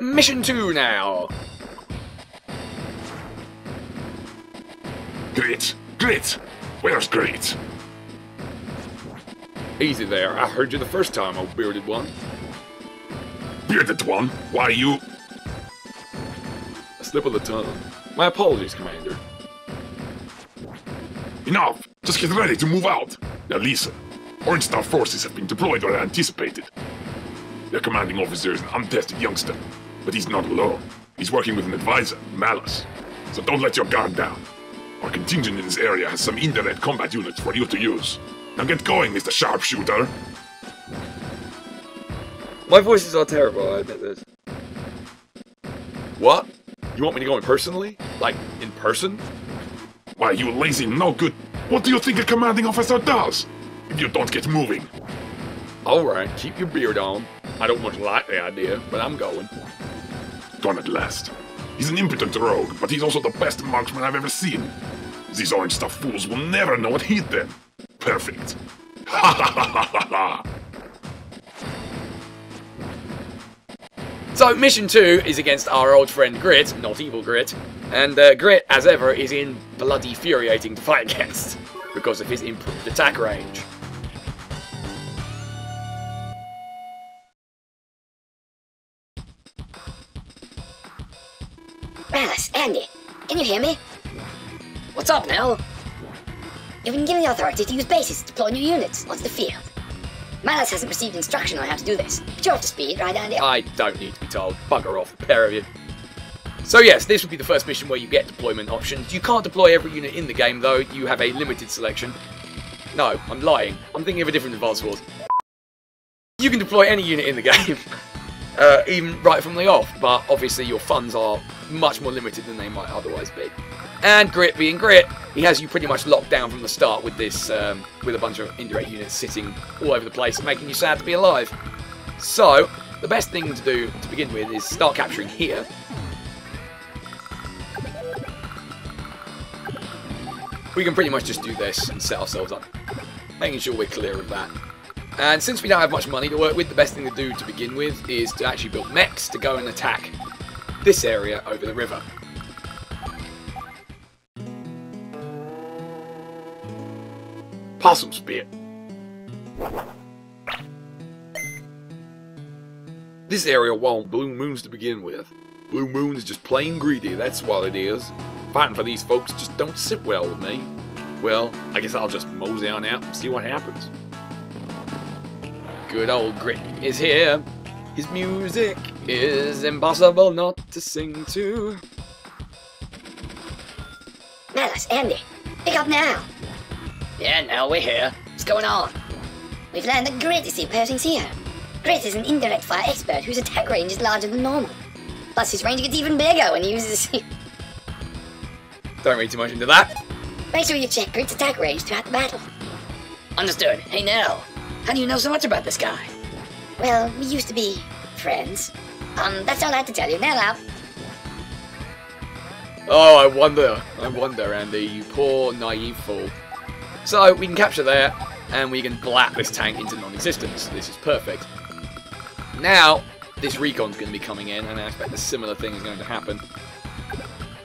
mission two now. Grit! Grit! Where's Grit? Easy there. I heard you the first time, old bearded one. Bearded one, why you... A slip of the tongue. My apologies, Commander. Enough! Just get ready to move out! Now listen, Orange Star forces have been deployed where anticipated. Their commanding officer is an untested youngster, but he's not alone. He's working with an advisor, Malus. So don't let your guard down. Our contingent in this area has some indirect combat units for you to use. Now get going, Mr. Sharpshooter! My voices are terrible, I admit this. What? You want me to go in personally? Like, in person? Why, you lazy no good. What do you think a commanding officer does? If you don't get moving. Alright, keep your beard on. I don't much like the idea, but I'm going. Gone at last. He's an impotent rogue, but he's also the best marksman I've ever seen. These Orange Star fools will never know what hit them. Perfect. So, mission two is against our old friend Grit, not evil Grit, and uh, Grit, as ever, is in bloody infuriating to fight against because of his improved attack range. Andy, can you hear me? What's up, Nell? You've been given the authority to use bases to deploy new units onto the field. Malus hasn't received instruction on how to do this, but you're up to speed, right, Andy? I don't need to be told. Bugger off, the pair of you. So yes, this would be the first mission where you get deployment options. You can't deploy every unit in the game, though. You have a limited selection. No, I'm lying. I'm thinking of a different Advance Wars. You can deploy any unit in the game, uh, even right from the off, but obviously your funds are much more limited than they might otherwise be. And Grit being Grit, he has you pretty much locked down from the start with this, um, with a bunch of indirect units sitting all over the place, making you sad to be alive. So, the best thing to do to begin with is start capturing here. We can pretty much just do this and set ourselves up, making sure we're clear of that. And since we don't have much money to work with, the best thing to do to begin with is to actually build mechs to go and attack this area over the river. Possum Spear. This area won't Blue Moons to begin with. Blue Moon is just plain greedy, that's what it is. Fighting for these folks just don't sit well with me. Well, I guess I'll just mosey on out and see what happens. Good old Grit is here. His music is impossible not to sing to. Malus, Andy, pick up now. Yeah, Nell, we're here. What's going on? We've learned that Grit is the opposing here. Grit is an indirect fire expert whose attack range is larger than normal. Plus, his range gets even bigger when he uses. Don't read too much into that. Make sure you check Grit's attack range throughout the battle. Understood. Hey, Nell, how do you know so much about this guy? Well, we used to be friends. Um, that's all I have to tell you. Now out. Oh, I wonder. I wonder, Andy, you poor naive fool. So, we can capture there, and we can blap this tank into non-existence. This is perfect. Now, this recon's going to be coming in, and I expect a similar thing is going to happen.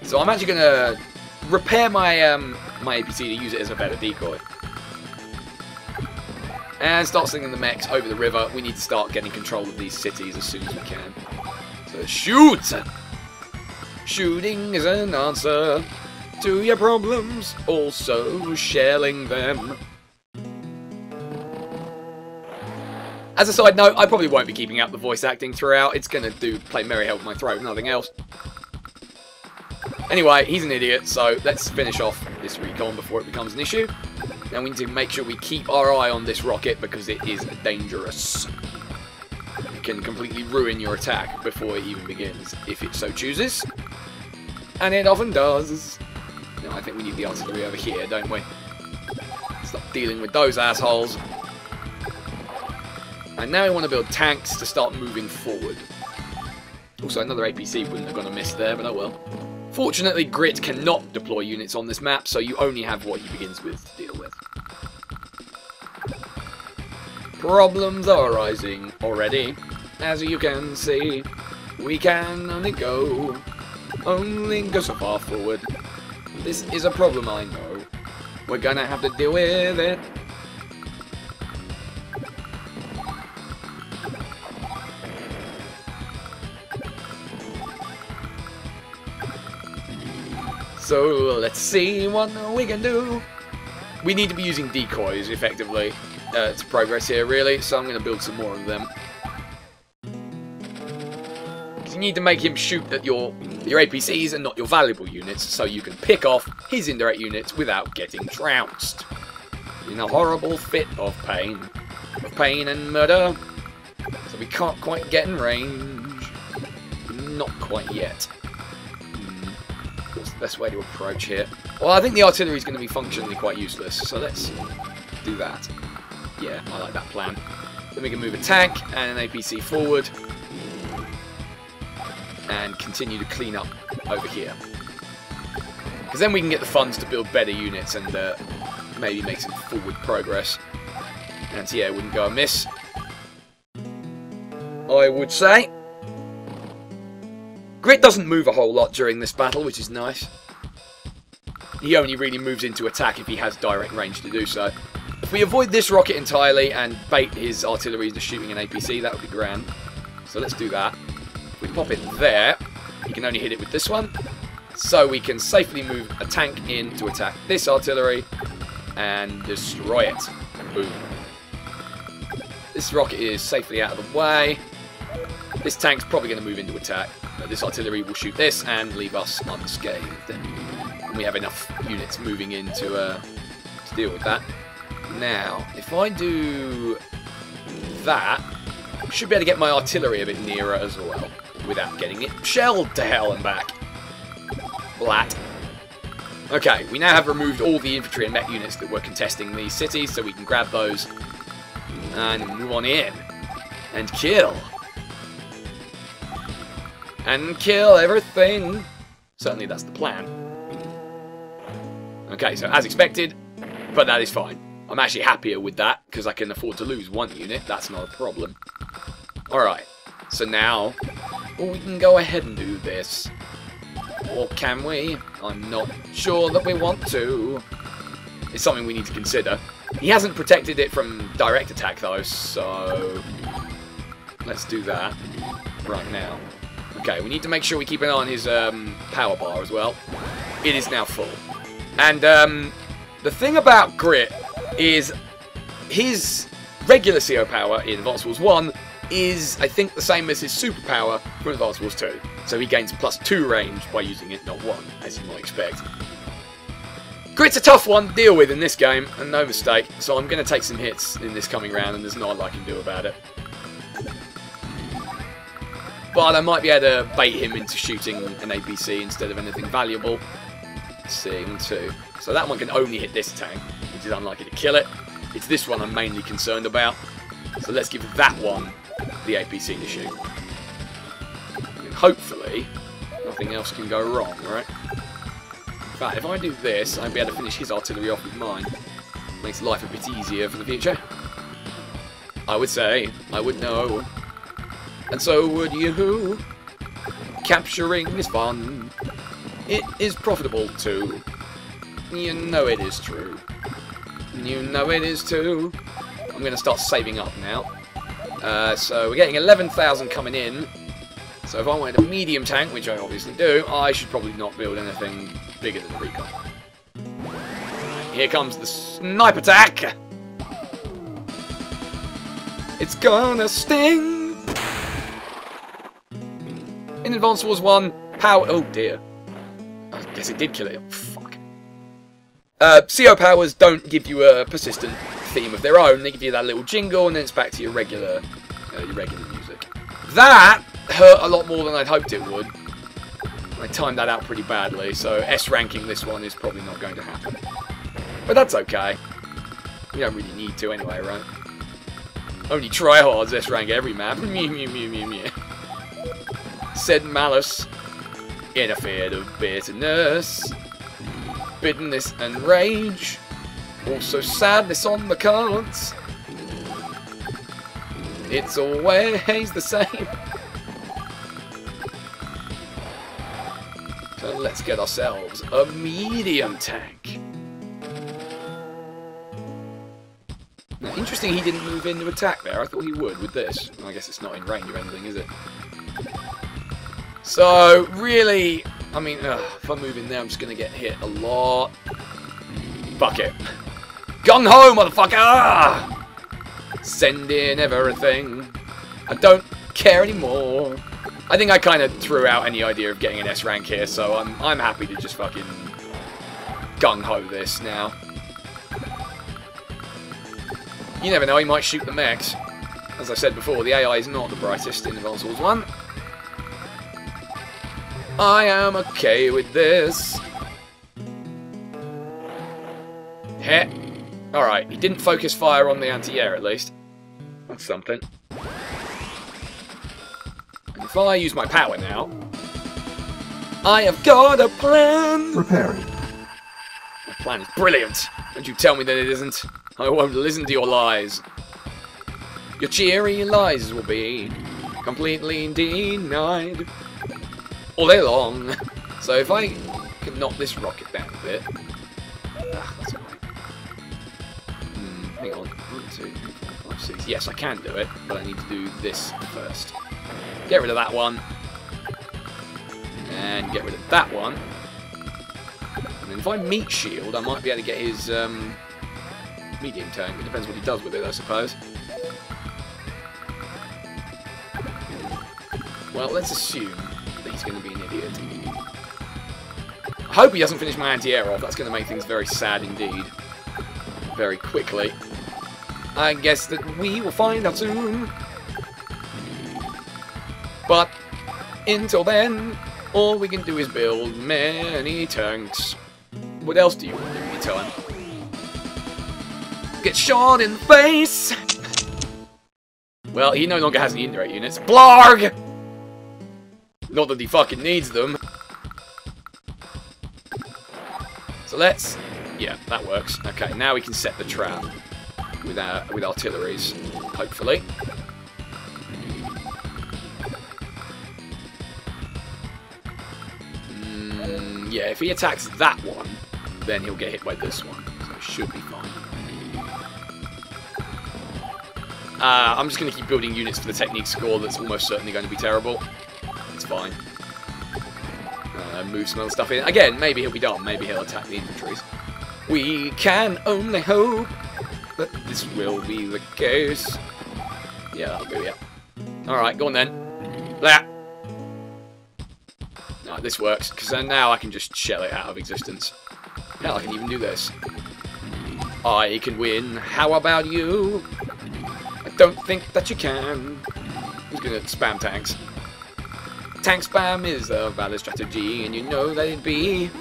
So I'm actually going to repair my um, my APC to use it as a better decoy. And start sending the mechs over the river. We need to start getting control of these cities as soon as we can. So shoot! Shooting is an answer to your problems, also shelling them. As a side note, I probably won't be keeping up the voice acting throughout. It's going to do play Merry hell with My Throat, nothing else. Anyway, he's an idiot, so let's finish off this recon before it becomes an issue. Now we need to make sure we keep our eye on this rocket because it is dangerous. It can completely ruin your attack before it even begins, if it so chooses. And it often does. I think we need the artillery over here, don't we? Stop dealing with those assholes. And now we want to build tanks to start moving forward. Also, another APC wouldn't have gone amiss there, but oh well. Fortunately, Grit cannot deploy units on this map, so you only have what he begins with to deal with. Problems are arising already, as you can see. We can only go, only go so far forward. This is a problem, I know. We're gonna have to deal with it. So let's see what we can do. We need to be using decoys effectively uh, to progress here, really. So I'm going to build some more of them. you need to make him shoot at your your APCs and not your valuable units, so you can pick off his indirect units without getting trounced. In a horrible fit of pain, of pain and murder. So we can't quite get in range. Not quite yet What's the best way to approach here? Well, I think the artillery is going to be functionally quite useless, so let's do that. Yeah, I like that plan. Then we can move a tank and an APC forward and continue to clean up over here. Because then we can get the funds to build better units and uh, maybe make some forward progress. And yeah, wouldn't go amiss. I would say. Grit doesn't move a whole lot during this battle, which is nice. He only really moves into attack if he has direct range to do so. We avoid this rocket entirely and bait his artillery into shooting an APC, that would be grand. So let's do that. We pop it there, he can only hit it with this one. So we can safely move a tank in to attack this artillery and destroy it. Boom. This rocket is safely out of the way. This tank's probably going to move into attack. But this artillery will shoot this and leave us unscathed. And we have enough units moving in to, uh, to deal with that. Now, if I do that, should be able to get my artillery a bit nearer as well, without getting it shelled to hell and back. Blat. Okay, we now have removed all the infantry and mech units that were contesting these cities, so we can grab those and move on in and kill and kill everything. Certainly that's the plan. Okay, so as expected, but that is fine. I'm actually happier with that, because I can afford to lose one unit. That's not a problem. Alright, so now we can go ahead and do this. Or can we? I'm not sure that we want to. It's something we need to consider. He hasn't protected it from direct attack though, so let's do that right now. Okay, we need to make sure we keep an eye on his um, power bar as well. It is now full. And um, the thing about Grit is his regular CO power in Advance Wars 1 is, I think, the same as his superpower from Advance Wars 2. So he gains plus 2 range by using it, not 1, as you might expect. Grit's a tough one to deal with in this game, and no mistake, so I'm going to take some hits in this coming round, and there's not a lot I can do about it. But I might be able to bait him into shooting an APC instead of anything valuable. Seeing two. So that one can only hit this tank, is unlikely to kill it. It's this one I'm mainly concerned about. So let's give that one the APC to shoot. And hopefully, nothing else can go wrong, right? But if I do this, I'll be able to finish his artillery off with mine. Makes life a bit easier for the future. I would say, I would know and so would you. Capturing is fun. It is profitable too. You know it is true. You know it is too. I'm going to start saving up now. Uh, so we're getting 11,000 coming in. So if I wanted a medium tank, which I obviously do, I should probably not build anything bigger than a recon. Here comes the snipe attack! It's gonna sting! In Advance Wars 1, power... Oh, dear. I guess it did kill it. Uh, CO powers don't give you a persistent theme of their own. They give you that little jingle, and then it's back to your regular, uh, your regular music. That hurt a lot more than I'd hoped it would. I timed that out pretty badly, so S ranking this one is probably not going to happen. But that's okay. We don't really need to anyway, right? Only tryhards S rank every map. Mew mew mew mew mew said Malus, in a fit of bitterness, bitterness and rage, also sadness on the cards. It's always the same. So let's get ourselves a medium tank. Now, interesting he didn't move in to attack there. I thought he would with this. I guess it's not in range or anything, is it? So, really, I mean, ugh, if I move in there, I'm just going to get hit a lot. Fuck it. Gung ho, motherfucker! Send in everything. I don't care anymore. I think I kind of threw out any idea of getting an S rank here, so I'm I'm happy to just fucking gung ho this now. You never know, he might shoot the mechs. As I said before, the AI is not the brightest in Advance Wars 1. I am okay with this. Heh. Alright, he didn't focus fire on the anti-air at least. That's something. If I use my power now, I have got a plan! Repairing. My plan is brilliant! Don't you tell me that it isn't. I won't listen to your lies. Your cheery lies will be completely denied all day long. So if I can knock this rocket down a bit... Ah, that's. Hmm, hang on. Yes, I can do it, but I need to do this first. Get rid of that one. And get rid of that one. And if I meet shield, I might be able to get his um, medium tank. It depends what he does with it, I suppose. Well, let's assume he's going to be an idiot. I hope he doesn't finish my anti-air off. That's going to make things very sad indeed. Very quickly. I guess that we will find out soon. But until then, all we can do is build many tanks. What else do you want to do, him? Get shot in the face! Well, he no longer has the indirect units. Blarg! Not that he fucking needs them. So let's... Yeah, that works. Okay, now we can set the trap with our with artilleries, hopefully. Mm, yeah, if he attacks that one, then he'll get hit by this one. So it should be fine. Uh, I'm just going to keep building units for the technique score that's almost certainly going to be terrible. It's fine. Uh, move some other stuff in. Again, maybe he'll be dumb. Maybe he'll attack the infantries. We can only hope that this will be the case. Yeah, that'll do, yeah. Alright, go on then. That. This works, because now I can just shell it out of existence. Hell, I can even do this. I can win. How about you? I don't think that you can. Who's gonna spam tanks? Tank spam is a valid strategy, and you know that it'd be.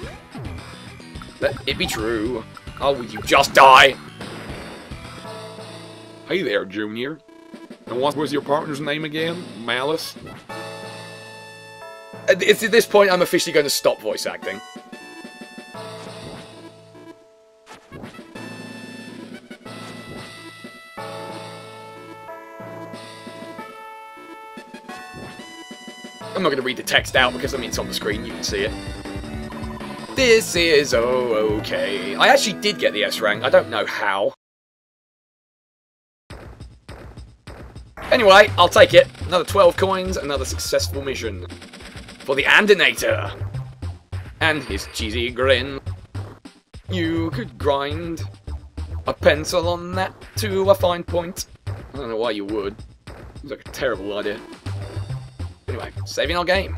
Let it'd be true. Oh, will you just die? Hey there, Junior. And what was your partner's name again? Malice? At this point, I'm officially going to stop voice acting. I'm not going to read the text out because, I mean, it's on the screen, you can see it. This is oh okay. I actually did get the S rank, I don't know how. Anyway, I'll take it. Another 12 coins, another successful mission. For the Andinator. And his cheesy grin. You could grind a pencil on that to a fine point. I don't know why you would. It's like a terrible idea. Anyway, saving our game.